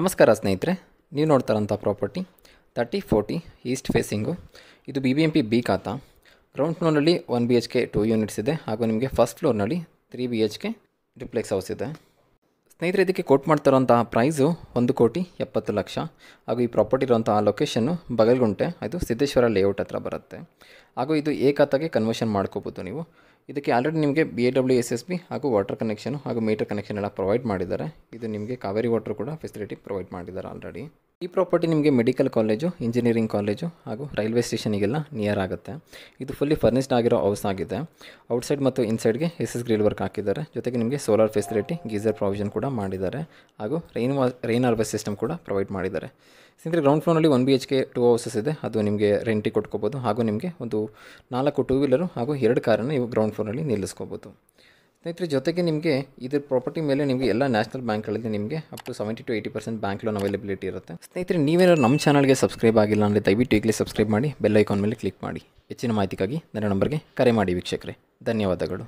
ನಮಸ್ಕಾರ ಸ್ನೇಹಿತರೆ, ನೀವು ನೋಡ್ತಾರಂಥ property thirty forty east facing ಇದು B B M P B khata. Ground ಫ್ಲೋರ್ನಲ್ಲಿ one B H K two units ಇದೆ. ಹಾಗೂ ನಿಮಗೆ first ಫ್ಲೋರ್ನಲ್ಲಿ three B H K duplex house ಇದೆ. ಸ್ನೇಹಿತರೆ, ಇದಕ್ಕೆ ಕೋಟ್ ಮಾಡ್ತಿರೋಂಥ ಪ್ರೈಸು ಒಂದು ಕೋಟಿ ಎಪ್ಪತ್ತು ಲಕ್ಷ. ಹಾಗೂ ಈ ಪ್ರಾಪರ್ಟಿ ಇರೋಂಥ ಲೊಕೇಶನ್ನು ಬಗಲ್ಗುಂಟೆ ಅದು ಸಿದ್ದೇಶ್ವರ ಲೇಔಟ್ ಹತ್ರ ಬರುತ್ತೆ. ಹಾಗೂ ಇದು ಏಕಾತಾಗೆ ಕನ್ವರ್ಷನ್ ಮಾಡ್ಕೋಬೋದು ನೀವು. ಇದಕ್ಕೆ ಆಲ್ರೆಡಿ ನಿಮಗೆ B A W S S B ಹಾಗೂ ವಾಟರ್ ಕನೆಕ್ಷನು ಹಾಗೂ ಮೀಟರ್ ಕನೆಕ್ಷನ್ ಎಲ್ಲ ಪ್ರೊವೈಡ್ ಮಾಡಿದ್ದಾರೆ. ಇದು ನಿಮಗೆ ಕಾವೇರಿ ವಾಟರ್ ಕೂಡ ಫೆಸಿಲಿಟಿ ಪ್ರೊವೈಡ್ ಮಾಡಿದ್ದಾರೆ ಆಲ್ರೆಡಿ ಈ ಪ್ರಾಪರ್ಟಿ ನಿಮಗೆ ಮೆಡಿಕಲ್ ಕಾಲೇಜು ಇಂಜಿನಿಯರಿಂಗ್ ಕಾಲೇಜು ಹಾಗೂ ರೈಲ್ವೆ ಸ್ಟೇಷನಿಗೆಲ್ಲ ನಿಯರ್ ಆಗುತ್ತೆ. ಇದು ಫುಲ್ಲಿ ಫರ್ನಿಶ್ಡ್ ಆಗಿರೋ ಹೌಸ್ ಆಗಿದೆ. ಔಟ್ಸೈಡ್ ಮತ್ತು ಇನ್ಸೈಡ್ಗೆ ಎಸ್ ಎಸ್ ಗ್ರಿಲ್ ವರ್ಕ್ ಹಾಕಿದ್ದಾರೆ. ಜೊತೆಗೆ ನಿಮಗೆ ಸೋಲಾರ್ ಫೆಸಿಲಿಟಿ ಗೀಸರ್ ಪ್ರಾವಿಷನ್ ಕೂಡ ಮಾಡಿದ್ದಾರೆ. ಹಾಗೂ ರೈನ್ ವಾ ರೈನ್ ಹಾರ್ವೆಸ್ಟ್ ಸಿಸ್ಟಮ್ ಕೂಡ ಪ್ರೊವೈಡ್ ಮಾಡಿದ್ದಾರೆ. ಸಿಂದ್ರೆ ground ಫ್ಲೋರ್ನಲ್ಲಿ one B H K two houses ಇದೆ. ಅದು ನಿಮಗೆ ರೆಂಟಿಗೆ ಕೊಟ್ಕೋಬೋದು. ಹಾಗೂ ನಿಮಗೆ ಒಂದು ನಾಲ್ಕು ಟೂ ವೀಲರು ಹಾಗೂ ಎರಡು ಕಾರನ್ನು ನೀವು ಗ್ರೌಂಡ್ ಫ್ಲೋರ್ನಲ್ಲಿ ನಿಲ್ಲಿಸ್ಕೋಬೋದು. ಸ್ನೇಹಿತರೆ, ಜೊತೆಗೆ ನಿಮಗೆ ಇದ್ರ ಪ್ರಾಪರ್ಟಿ ಮೇಲೆ ನಿಮಗೆ ಎಲ್ಲ ನ್ಯಾಷನಲ್ ಬ್ಯಾಂಕ್ಗಳಲ್ಲಿ ನಿಮಗೆ up to seventy to eighty percent bank loan availability ಇರುತ್ತೆ. ಸ್ನೇಹಿತರೆ, ನೀವೇನಾದ್ರು ನಮ್ಮ ಚಾನಲ್ಗೆ ಸಬ್ಸ್ಕ್ರೈಬ್ ಆಗಿಲ್ಲ ಅಂದರೆ ದಯವಿಟ್ಟು ಈಗಲೇ ಸಬ್ಸ್ಕ್ರೈಬ್ ಮಾಡಿ ಬೆಲ್ ಐಕಾನ್ ಮೇಲೆ ಕ್ಲಿಕ್ ಮಾಡಿ. ಹೆಚ್ಚಿನ ಮಾಹಿತಿಗಾಗಿ ನನ್ನ ನಂಬರ್ಗೆ ಕರೆ ಮಾಡಿ ವೀಕ್ಷಕರೇ. ಧನ್ಯವಾದಗಳು.